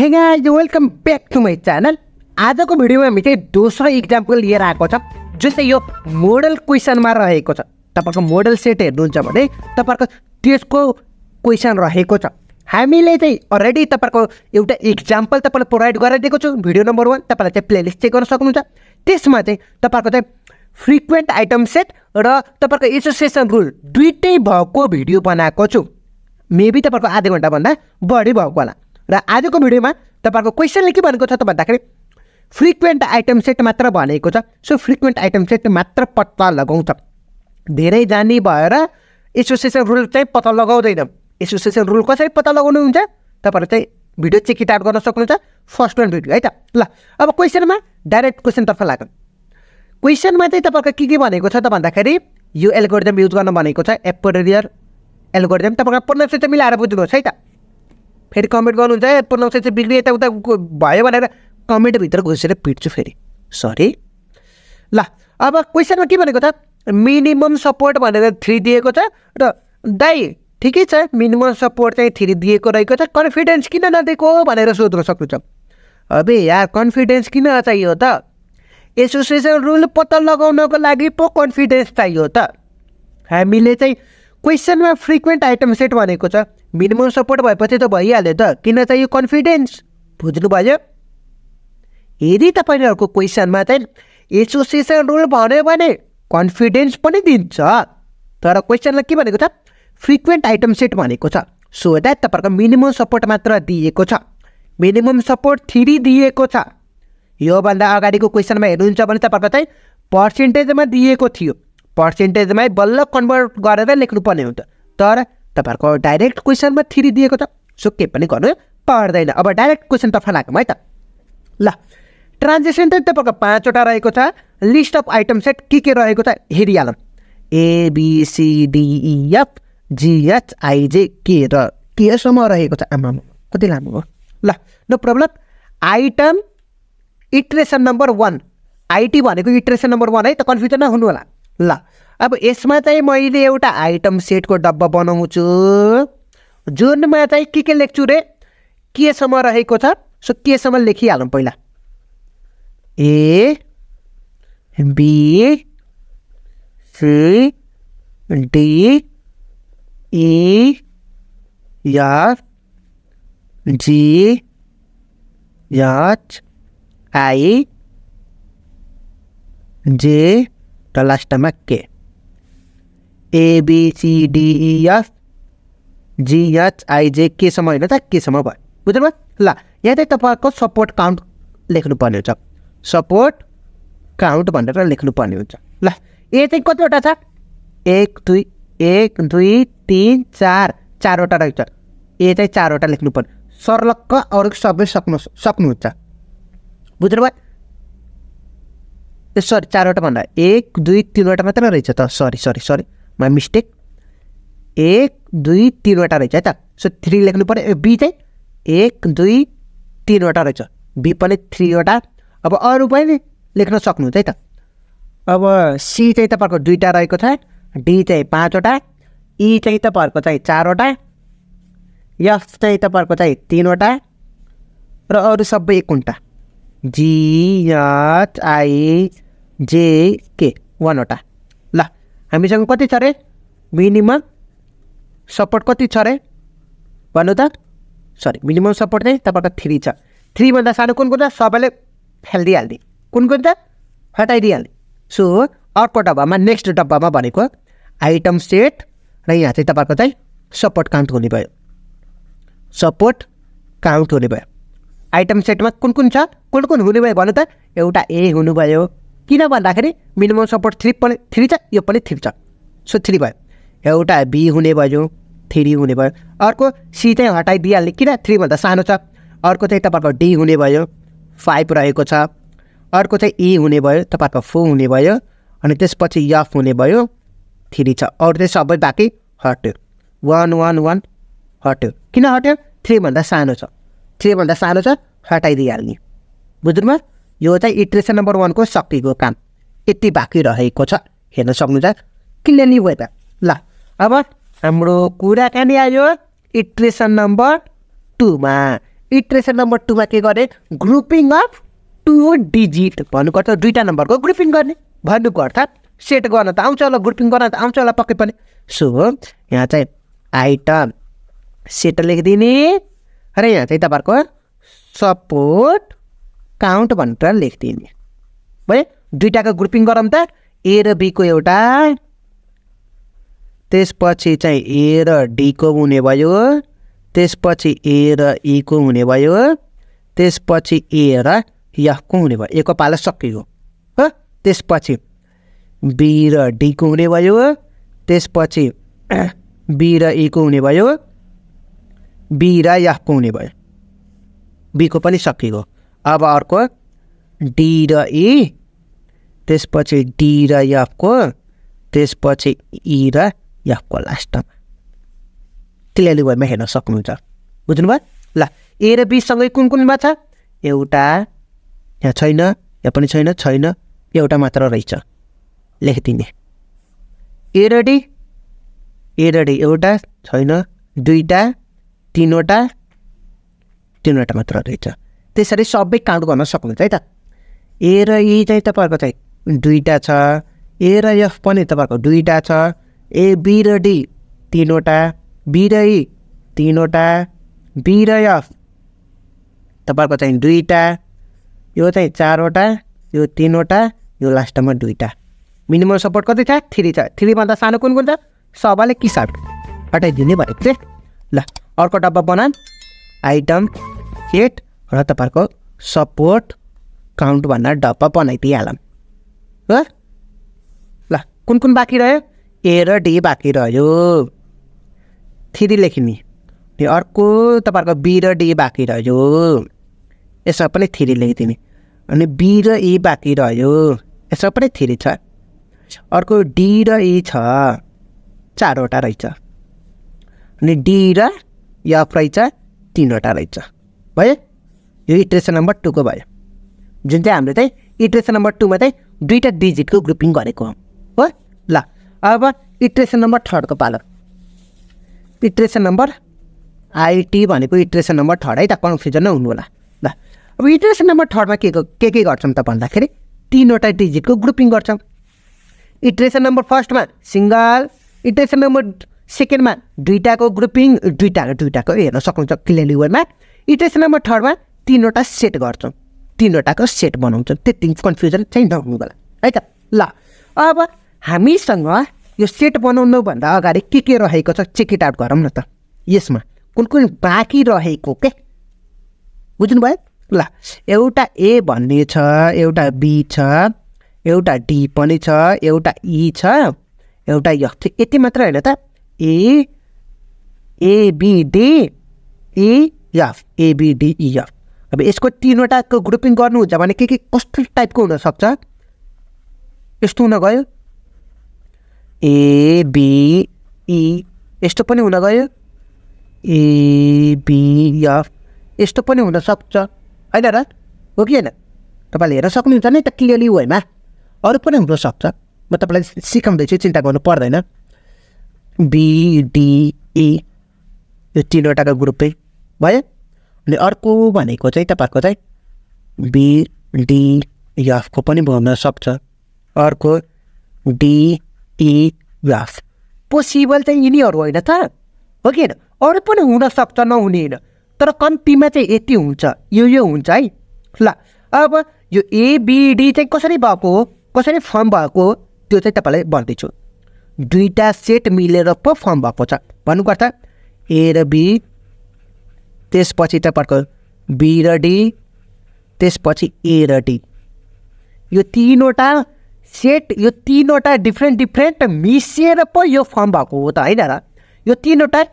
Hey guys welcome back to my channel आजको भिडियोमा हामी चाहिँ दोस्रो इक्जाम्पल लिएर आएको छ जुन चाहिँ यो मोडल क्वेसनमा रहेको छ। तपाईँहरूको मोडल सेट हेर्नुहुन्छ भने तपाईँहरूको त्यसको क्वेसन रहेको छ। हामीले चाहिँ अलरेडी तपाईँहरूको एउटा इक्जाम्पल तपाईँलाई प्रोभाइड गराइदिएको छु। भिडियो नम्बर वान तपाईँलाई चाहिँ प्लेलिस्ट चेक गर्न सक्नुहुन्छ। त्यसमा चाहिँ तपाईँहरूको चाहिँ फ्रिक्वेन्ट आइटम सेट र तपाईँहरूको एसोसिएसन रुल दुइटै भएको भिडियो बनाएको छु। मेबी तपाईँहरूको आधा घन्टाभन्दा बढी भएको होला। र आजको भिडियोमा तपाईँहरूको क्वेसनले के भनेको छ त भन्दाखेरि फ्रिक्वेन्ट आइटम सेट मात्र भनेको छ। सो फ्रिक्वेन्ट आइटम सेट मात्र पत्ता लगाउँछ धेरै जानी भएर एसोसिएसन रुल चाहिँ पत्ता लगाउँदैन। एसोसिएसन रुल कसरी पत्ता लगाउनुहुन्छ? तपाईँहरू चाहिँ भिडियो चेक इट आउट गर्न सक्नुहुन्छ। फर्स्ट वान भिडियो है त? ल अब क्वेसनमा डाइरेक्ट क्वेसनतर्फ लाग्यो क्वेसनमा चाहिँ तपाईँहरूको के के भनेको छ त भन्दाखेरि यो एल्गोरिदम युज गर्न भनेको छ एपोरियर एल्गोरिदम। तपाईँको चाहिँ मिलाएर बुझ्नुहोस् है त? फेरि कमेन्ट गर्नुहुन्छ प्रोनाउन्स चाहिँ बिग्रियो यताउता भयो भनेर कमेन्टभित्र घुसेर पिट्छु फेरि। सरी ल अब क्वेसनमा के भनेको छ मिनिमम सपोर्ट भनेर थ्री दिएको छ र दाइ ठिकै छ मिनिमम सपोर्ट चाहिँ थ्री दिएको रहेको छ कन्फिडेन्स किन नदिएको भनेर सोध्न सक्नुहुन्छ अबे यार कन्फिडेन्स किन चाहियो त एसोसिएसन रुल पत्ता लगाउनको लागि पो कन्फिडेन्स चाहियो त हामीले चाहिँ क्वेसनमा फ्रिक्वेन्ट आइटम सेट भनेको छ मिनिमम सपोर्ट भएपछि त भइहाल्यो त किन चाहियो कन्फिडेन्स बुझ्नुभयो यदि तपाईँहरूको क्वेसनमा चाहिँ एसोसिएसन रुल भन्यो भने कन्फिडेन्स पनि दिन्छ तर क्वेसनलाई के भनेको छ फ्रिक्वेन्ट आइटम सेट भनेको छ सो द्याट तपाईँहरूको मिनिमम सपोर्ट मात्र दिएको छ मिनिमम सपोर्ट थ्री दिएको छ योभन्दा अगाडिको क्वेसनमा हेर्नुहुन्छ भने तपाईँहरूको चाहिँ पर्सेन्टेजमा दिएको थियो पर्सेन्टेजमै बल्ल कन्भर्ट गरेर लेख्नुपर्ने हुन्छ तर तपाईँहरूको डाइरेक्ट क्वेसनमा थ्री दिएको छ सो के पनि गर्नु पर्दैन। अब डाइरेक्ट क्वेसनतर्फ लागौँ है त। ल ट्रान्जेक्सन चाहिँ तपाईँको पाँचवटा रहेको छ। लिस्ट अफ आइटम सेट के के रहेको छ? हेरिहालौँ एबिसिडिइएफ जिएचआइजे के र केसम्म रहेको छ। आमा कति लामो हो ल no problem item iteration number one IT भनेको इट्रेसन नम्बर वान है त कन्फ्युजन नहुनु होला। ल अब यसमा चाहिँ मैले आइटम सेटको डब्बा बनाउँछु। जुनमा चाहिँ के के लेख्छु रे? केसम्म रहेको छ? सो केसम्म लेखिहालौँ पहिला। A, B, C, D, E, F, G, H, I, J र लास्टमा के। एबिसिडिइएफ जिएचआइजे केसम्म होइन त केसम्म भयो। बुझ्नुभयो? ल यहाँ चाहिँ तपाईँको सपोर्ट काउन्ट लेख्नुपर्ने हुन्छ। सपोर्ट काउन्ट भनेर लेख्नुपर्ने हुन्छ। ल ए चाहिँ कतिवटा छ? एक दुई एक दुई तिन चार चारवटा रहेछ। ए चाहिँ चारवटा लेख्नुपर्ने। सर्लक्क अरू सबै सक्नु सक्नुहुन्छ। बुझ्नुभयो? ए सरी चारवटा भन्दा एक दुई तिनवटा मात्रै रहेछ त। Sorry sorry sorry my mistake एक दुई तिनवटा रहेछ है त। सो थ्री लेख्नु पऱ्यो बी चाहिँ एक दुई तिनवटा रहेछ। बी पनि थ्रीवटा अब अरू पनि लेख्न सक्नुहुन्छ है त। अब सी चाहिँ तपाईँहरूको दुईवटा रहेको छ। डी चाहिँ पाँचवटा ई चाहिँ तपाईँहरूको चाहिँ चारवटा एफ चाहिँ तपाईँहरूको चाहिँ तिनवटा र अरू सबै एकवटा जिएचआई जे के वानवटा हामीसँग कति छ अरे मिनिमम सपोर्ट कति छ अरे भन्नु त? सरी मिनिमम सपोर्ट चाहिँ तपाईँको थ्री छ। थ्रीभन्दा सानो कुन कुन छ? सबैले फालिदिइहाल्ने कुन कुन छ? हटाइदिइहाल्ने सो अर्को डब्बामा नेक्स्ट डब्बामा भनेको आइटम सेट र यहाँ चाहिँ तपाईँको चाहिँ सपोर्ट काउन्ट हुने भयो। सपोर्ट काउन्ट हुने भयो। आइटम सेटमा कुन कुन छ? कुन कुन हुने भयो भन्नु त? एउटा ए हुनुभयो। किन भन्दाखेरि मिनिमम सपोर्ट थ्री पनि थ्री छ यो पनि थ्री छ। सो थ्री भयो। एउटा बी हुने भयो थ्री हुने भयो। अर्को सी चाहिँ हटाइदिइहाल्ने। किन? थ्रीभन्दा सानो छ। अर्को चाहिँ तपाईँको डी हुने भयो फाइभ रहेको छ। अर्को चाहिँ ई हुने भयो तपाईँको फोर हुने भयो। अनि त्यसपछि यफ हुने भयो थ्री छ। अरू चाहिँ सबै बाँकी हट्यो। वान वान वान हट्यो। किन हट्यो? थ्रीभन्दा सानो छ। थ्रीभन्दा सानो छ हटाइदिइहाल्ने। बुझ्नुभयो? यो चाहिँ इट्रेसन नम्बर वानको सकिएको काम यति बाँकी रहेको छ। हेर्न सक्नुहुन्छ? क्लियरली त। ल अब हाम्रो कुरा कहाँनिर आयो? इट्रेसन नम्बर टूमा। इट्रेसन नम्बर टूमा के गर्ने? ग्रुपिङ अफ टु डिजिट भन्नुको अर्थ दुईवटा नम्बरको ग्रुपिङ गर्ने। भन्नुको अर्थ सेट गर्न त आउँछ होला ग्रुपिङ गर्न त आउँछ होला पक्कै पनि। सो यहाँ चाहिँ आइटम सेट लेखिदिने। र यहाँ चाहिँ तपाईँहरूको सपोर्ट काउन्ट भनेर लेखिदिने। भयो? दुइटाको ग्रुपिङ गरौँ त। ए र बीको एउटा। त्यसपछि चाहिँ ए र डीको हुने भयो। त्यसपछि ए र ईको हुने भयो। त्यसपछि ए र यफको हुने भयो। एको पालो सकियो। हो? त्यसपछि बी र डीको हुने भयो। त्यसपछि बी र ईको हुने भयो। बी र यफको हुने भयो। बीको पनि सकिएको अब अर्को डी र ई त्यसपछि डी र यफको त्यसपछि ई र यफको लास्टमा क्लियरली वेमा हेर्न सक्नुहुन्छ। बुझ्नुभयो? ल ए र बीसँगै कुन कुनमा छ एउटा यहाँ छैन यहाँ पनि छैन छैन एउटा मात्र रहेछ। लेखिदिने। ए र डी ए र डी एउटा छैन दुईवटा तिनवटा तिनवटा मात्र रहेछ। त्यसरी सबै काउन्ट गर्न सक्नुहुन्छ है त। ए र ई चाहिँ तपाईँहरूको चाहिँ दुईवटा छ ए र एफ पनि तपाईँहरूको दुईवटा छ ए बी र डी तिनवटा बी र ई तिनवटा बी र एफ तपाईँहरूको चाहिँ दुईवटा यो चाहिँ चारवटा यो तिनवटा यो लास्टमा दुईवटा। मिनिमम सपोर्ट कति छ? थ्री छ। थ्रीभन्दा सानो कुन कुन छ? सबैले किसाब हटाइदिने भनेको चाहिँ ल अर्को डब्बा बनाऊँ। आइटम सेट र तपाईँहरूको सपोर्ट काउन्ट भनेर डब्बा बनाइदिइहालौँ। हो ल कुन कुन बाँकी रह्यो? ए र डी बाँकी रह्यो। थ्री लेखिने अर्को तपाईँहरूको बी र डी बाँकी रह्यो। यसमा पनि थ्री लेखिदिने अनि बी र ई बाँकी रह्यो। यसमा पनि थ्री छ। अर्को डी र ई छ। चारवटा रहेछ। अनि डी र यफ रहेछ। तिनवटा रहेछ। भयो? यो इट्रेसन नम्बर टूको भयो। जुन चाहिँ हामीले चाहिँ इट्रेसन नम्बर टूमा चाहिँ दुईवटा डिजिटको ग्रुपिङ गरेको हो। हो? ल अब इट्रेसन नम्बर थर्डको पालो। इट्रेसन नम्बर आइटी भनेको इट्रेसन नम्बर थर्ड है त कन्फ्युजन नै होला। ल अब इट्रेसन नम्बर थर्डमा के के के गर्छौँ त भन्दाखेरि तिनवटा डिजिटको ग्रुपिङ गर्छौँ। इट्रेसन नम्बर फर्स्टमा सिङ्गल इट्रेसन नम्बर सेकेन्डमा दुईवटाको ग्रुपिङ दुईवटा दुईवटाको हेर्न सक्नुहुन्छ क्लियरली वेमा इट्रेसन नम्बर थर्डमा तिनवटा सेट गर्छौँ। तिनवटाको सेट बनाउँछौँ। त्यति कन्फ्युजन चाहिँ नहुनु होला। है त? ल अब हामीसँग यो सेट बनाउनुभन्दा अगाडि के के रहेको छ चेक इट आउट गरौँ न त। यसमा कुन कुन बाँकी रहेको के बुझ्नुभयो? ल एउटा ए भन्ने छ एउटा बी छ एउटा डी पनि छ एउटा ई छ एउटा यफ छ यति मात्र होइन त? A ABD EF ABD EF अब यसको तिनवटाको ग्रुपिङ गर्नुहुन्छ भने के के कस्तो टाइपको हुनसक्छ? यस्तो हुन गयो? एबिई यस्तो पनि हुन गयो? एबिएफ यस्तो पनि हुनसक्छ। होइन र? हो कि होइन? तपाईँले हेर्न सक्नुहुन्छ नि त क्लियरली वेमा अरू पनि हुनसक्छ म तपाईँलाई सिकाउँदैछु चिन्ता गर्नु पर्दैन। बिडिई यो तिनवटाको ग्रुपै भयो? अनि अर्को भनेको चाहिँ तपाईँहरूको चाहिँ बिडिएफको पनि हुन सक्छ। अर्को डिइएफ पोसिबल चाहिँ यिनीहरू होइन त? हो कि होइन? अरू पनि हुनसक्छ नहुने होइन। तर कम्तीमा चाहिँ यति हुन्छ यो यो हुन्छ है। ल अब यो एबिडी चाहिँ कसरी भएको हो? कसरी फर्म भएको हो? त्यो चाहिँ तपाईँलाई भन्दैछु। दुईवटा सेट मिलेर पो फर्म भएको छ। भन्नुको अर्थ ए र बी त्यसपछि तपाईँहरूको बी र डी त्यसपछि ए र डी। यो तिनवटा सेट यो तिनवटा डिफ्रेन्ट डिफ्रेन्ट मिसिएर पो यो फर्म भएको हो त होइन र? यो तिनवटा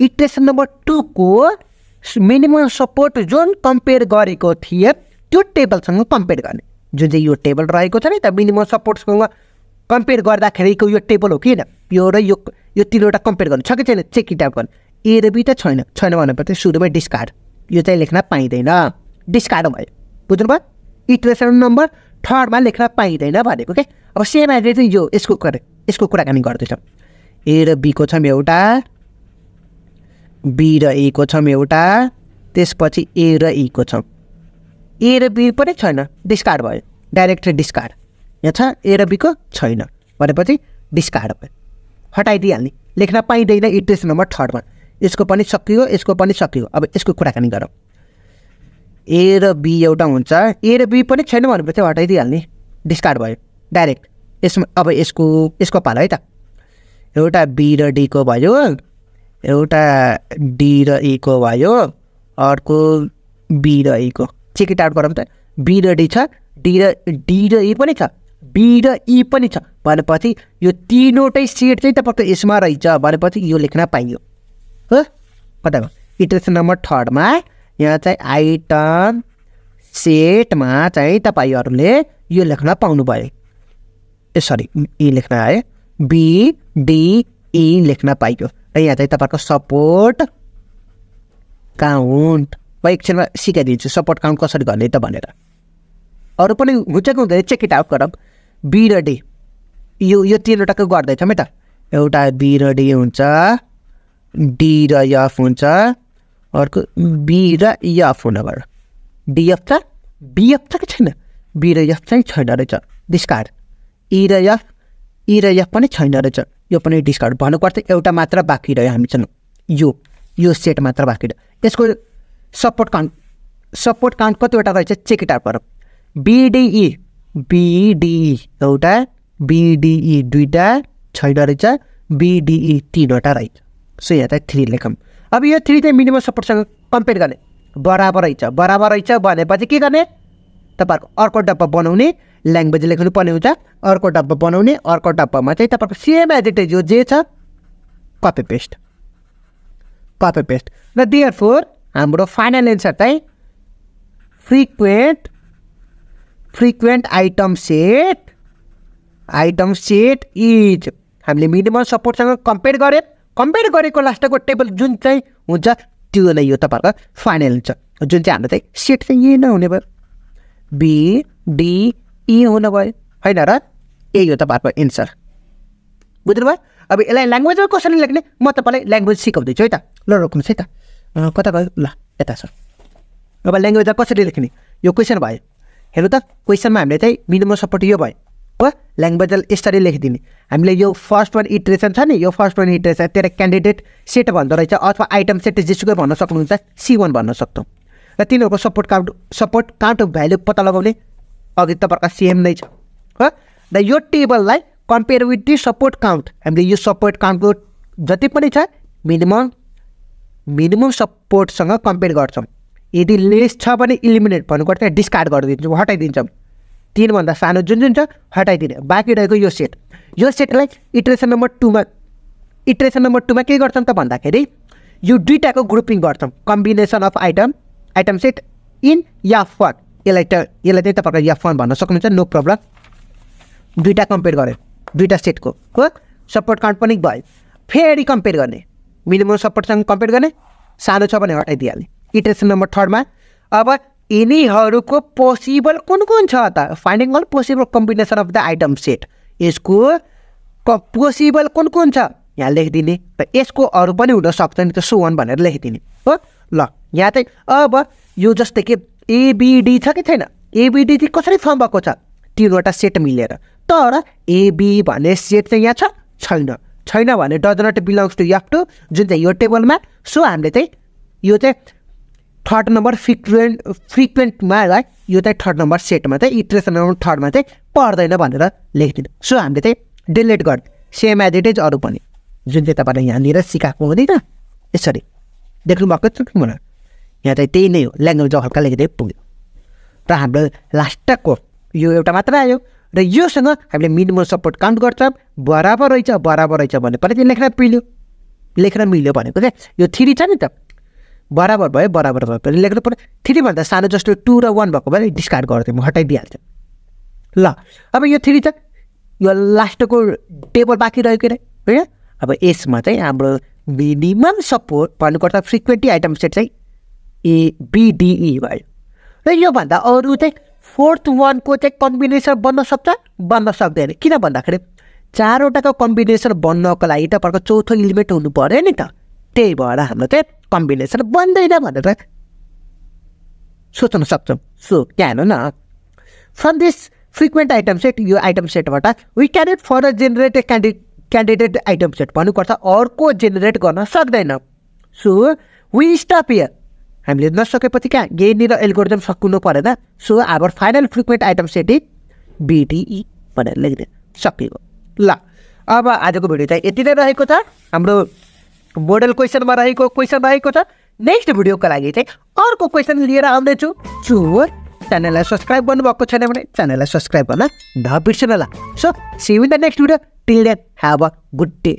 इक्वेसन नम्बर टूको मिनिमम सपोर्ट जुन कम्पेयर गरेको थिएँ त्यो टेबलसँग कम्पेयर गर्ने। जुन चाहिँ यो टेबल रहेको छ नि त मिनिमम सपोर्टसँग कम्पेयर गर्दाखेरिको यो टेबल हो कि होइन? यो र यो यो तिनवटा कम्पेयर गर्नु छ कि छैन? चेक इट आउट गर्नु। ए र बी त छैन छैन भनेपछि सुरुमै डिस्कार्ड यो चाहिँ लेख्न पाइँदैन। डिस्कार्ड भयो। बुझ्नुभयो इटरेसन नम्बर थर्डमा लेख्न पाइँदैन भनेको के अब सेम आइडिया चाहिँ यो यसको कुरा यसको कुराकानी गर्दैछौँ। ए र बीको छौँ एउटा बी र एको छौँ एउटा त्यसपछि ए र ईको छ। ए र बी पनि छैन डिस्कार्ड भयो। डाइरेक्ट डिस्कार्ड यहाँ छ ए र बीको छैन। भनेपछि डिस्कार्ड भयो। हटाइदिइहाल्ने। लेख्न पाइँदैन इट्रेस नम्बर थर्डमा यसको पनि सकियो यसको पनि सकियो। अब यसको कुराकानी गरौँ। ए र बी एउटा हुन्छ। ए र बी पनि छैन भनेपछि हटाइदिइहाल्ने। डिस्कार्ड भयो। डाइरेक्ट यसमा अब यसको यसको पालो है त। एउटा बी र डीको भयो। एउटा डी र ईको भयो। अर्को बी र ईको चेक इट आउट गरौँ त। बी र डी छ। डी र डी र ई पनि छ। बी र ई पनि छ। भनेपछि यो तिनवटै सेट चाहिँ तपाईँको यसमा रहेछ। भनेपछि यो लेख्न पाइयो। हो? कता भयो इटरेसन नम्बर थर्डमा यहाँ चाहिँ आइटम सेटमा चाहिँ तपाईँहरूले यो लेख्न पाउनुभयो। ए सरी ई लेख्न आयो। ई लेख्न पाइयो। र यहाँ चाहिँ तपाईँहरूको सपोर्ट काउन्ट म एकछिनमा सिकाइदिन्छु सपोर्ट काउन्ट कसरी गर्ने त भनेर। अरू पनि हुन्छ कि हुँदैन चेक इट आउट गरौँ। बी र डी यो यो तिनवटाको गर्दैछौँ है त। एउटा बी र डी हुन्छ। डी र एफ हुन्छ अर्को बी र एफ हुन गयो डिएफ छ बिएफ छ कि छैन? बी र एफ चाहिँ छैन रहेछ। डिस्कार्ड ई र एफ ई र एफ पनि छैन रहेछ। यो पनि डिस्काउन्ट भन्नुपर्छ एउटा मात्र बाँकी रह्यो हामीसँग यो यो सेट मात्र बाँकी रह्यो। यसको सपोर्ट काउन्ट सपोर्ट काउन्ट कतिवटा रहेछ? चेक इट आउट गरौँ। बिडिई बिडिई एउटा बिडिई दुईवटा छैन रहेछ। बिडिई तिनवटा रहेछ। सो यहाँ चाहिँ थ्री लेखौँ अब यो थ्री चाहिँ मिनिमम सपोर्टसँग कम्पेयर गर्ने। बराबर रहेछ बराबर रहेछ भनेपछि के गर्ने? तपाईँहरूको अर्को डब्बा बनाउने ल्याङ्ग्वेज लेख्नु पर्ने हुन्छ। अर्को डब्बा बनाउने अर्को डब्बामा चाहिँ तपाईँको सेम एज इट इज यो जे छ कपी पेस्ट कपी पेस्ट र डियर फोर हाम्रो फाइनल एन्सर चाहिँ frequent frequent item set item set is हामीले मिनिमम सपोर्टसँग कम्पेयर गऱ्यौँ। कम्पेयर गरेको लास्टको टेबल जुन चाहिँ हुन्छ त्यो नै यो तपाईँहरूको फाइनल हुन्छ। जुन चाहिँ हाम्रो चाहिँ सेट चाहिँ यही नै हुने भयो। बी डी ई हुन भयो। होइन र यही हो तपाईँहरूको एन्सर बुझ्नुभयो? अब यसलाई ल्याङ्ग्वेजमा कसरी लेख्ने म तपाईँलाई ल्याङ्ग्वेज सिकाउँदैछु है त। ल रोक्नुहोस् है त। कता गयो ल यता छ। अब ल्याङ्ग्वेजमा कसरी लेख्ने। यो क्वेसन भयो। हेर्नु त क्वेसनमा हामीले चाहिँ मिनिमम सपोर्ट यो भयो। ल्याङ्ग्वेजलाई यसरी लेखिदिने हामीले यो फर्स्ट वान इट्रेसन छ नि यो फर्स्ट वान इट्रेसन तेरो क्यान्डिडेट सेट भन्दो रहेछ अथवा आइटम सेट जेसुकै भन्न सक्नुहुन्छ सी वान भन्न सक्छौँ र तिनीहरूको support count support count value पत्ता लगाउने अघि तपाईँहरूको सेम नै छ हो र यो टेबललाई compare with the support count हामीले यो सपोर्ट काउन्टको जति पनि छ मिनिमम मिनिमम सपोर्टसँग कम्पेयर गर्छौँ यदि लेस छ भने इलिमिनेट भन्नुपर्छ डिस्कार्ड गरिदिन्छौँ हटाइदिन्छौँ तिनभन्दा सानो जुन जुन छ हटाइदिने। बाँकी रहेको यो सेट। यो सेटलाई इट्रेसन नम्बर टूमा इट्रेसन नम्बर टूमा के गर्छौँ त भन्दाखेरि यो दुइटाको ग्रुपिङ गर्छौँ। Combination of item item set in या फन यसलाई त यसलाई चाहिँ तपाईँको या फन भन्न सक्नुहुन्छ नो प्रब्लम दुइटा कम्पेयर गऱ्यो दुइटा सेटको हो? सपोर्ट काउन्ट पनि भयो। फेरि कम्पेयर गर्ने। मिनिमम सपोर्टसँग कम्पेयर गर्ने। सानो छ भने हटाइदिइहाल्ने इट्रेसन नम्बर थर्डमा अब यिनीहरूको पोसिबल कुन कुन छ त? Finding all possible combination of the item set यसको क पोसिबल कुन कुन छ? यहाँ लेखिदिने। र यसको अरू पनि हुनसक्छ नि त सो वान भनेर लेखिदिने। हो? ल यहाँ चाहिँ अब यो जस्तै कि एबिडी छ कि छैन? एबिडी चाहिँ कसरी फर्म भएको छ? तिनवटा सेट मिलेर। तर एबी भन्ने सेट चाहिँ यहाँ छ? छैन। छैन भने does not belongs to F two जुन चाहिँ यो टेबलमा। सो हामीले चाहिँ यो चाहिँ थर्ड नम्बर फ्रिक्वेन्ट फ्रिक्वेन्टमा है? यो चाहिँ थर्ड नम्बर सेटमा चाहिँ इट्रेसन नम्बर थर्डमा चाहिँ पर्दैन भनेर लेखिदिनु। सो हामीले चाहिँ डिलिट गर्दै सेम एज इट इज अरू पनि। जुन चाहिँ तपाईँले यहाँनिर सिकाएको हो नि त यसरी। देख्नु भएको छ कि मलाई? यहाँ चाहिँ त्यही नै हो। ल्याङ्ग्वेज हल्का लेखिदिए पुग्यो। र हाम्रो लास्टको यो एउटा मात्र आयो। र योसँग हामीले मिनिमम सपोर्ट काउन्ट गर्छ। बराबर रहेछ बराबर रहेछ भनेपछि चाहिँ लेख्न पिल्यो लेख्न मिल्यो भनेको चाहिँ यो थ्री छ नि त। बराबर भयो बराबर भयो। लेख्नु पऱ्यो थ्रीभन्दा सानो जस्तो टू र वान भएको भए डिस्कार्ड गर्थेँ म हटाइदिइहाल्छु ल अब यो थ्री छ यो लास्टको टेबल बाँकी रह्यो के अरे होइन? अब यसमा चाहिँ हाम्रो मिनिमम सपोर्ट भन्नुपर्दा फ्रिक्वेन्टली आइटम सेट चाहिँ एबिडिई भयो। र योभन्दा अरू चाहिँ फोर्थ वानको चाहिँ कम्बिनेसन बन्न सक्छ? बन्न सक्दैन। किन भन्दाखेरि चारवटाको कम्बिनेसन बन्नको लागि तपाईँहरूको चौथो इलिमेन्ट हुनु पऱ्यो नि त। त्यही भएर हाम्रो चाहिँ कम्बिनेसन बन्दैन भनेर सोच्न सक्छौँ। सो त्यहाँ हेर्नु न। From this frequent item set यो आइटम सेटबाट we cannot further generate क्यान्डि candidate item set भन्नुपर्छ अर्को जेनेरेट गर्न सक्दैन। सो वी स्टप हियर हामीले नसकेपछि कहाँ? यहीँनिर एल्गोरिदम सकिनु परेन। So our final frequent item set is B T E भनेर लेखिदिए सकियो। ल अब आजको भिडियो चाहिँ यति नै रहेको छ। हाम्रो मोडल क्वेसनमा रहेको क्वेसन रहेको छ। नेक्स्ट भिडियोको लागि चाहिँ अर्को क्वेसन लिएर आउँदैछु। चोर। च्यानललाई सब्सक्राइब गर्नुभएको छैन भने च्यानललाई सब्सक्राइब गर्न नबिर्सन होला so see in the next video till then have a good day